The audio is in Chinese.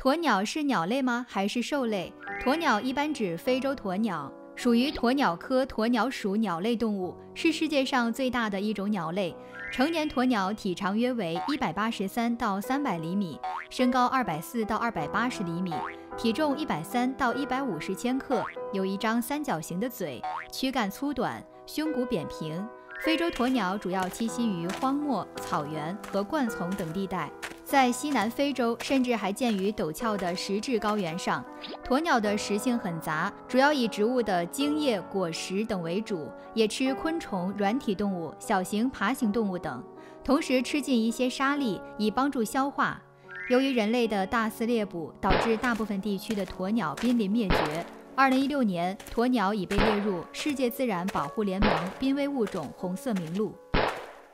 鸵鸟是鸟类吗？还是兽类？鸵鸟一般指非洲鸵鸟，属于鸵鸟科鸵鸟属鸟类动物，是世界上最大的一种鸟类。成年鸵鸟体长约为一百八十三到三百厘米，身高二百四到二百八十厘米，体重一百三到一百五十千克，有一张三角形的嘴，躯干粗短，胸骨扁平。非洲鸵鸟主要栖息于荒漠、草原和灌丛等地带，在西南非洲甚至还见于陡峭的石质高原上。鸵鸟的食性很杂，主要以植物的茎叶、果实等为主，也吃昆虫、软体动物、小型爬行动物等，同时吃进一些沙粒以帮助消化。由于人类的大肆猎捕，导致大部分地区的鸵鸟濒临灭绝。二零一六年，鸵鸟已被列入世界自然保护联盟濒危物种红色名录。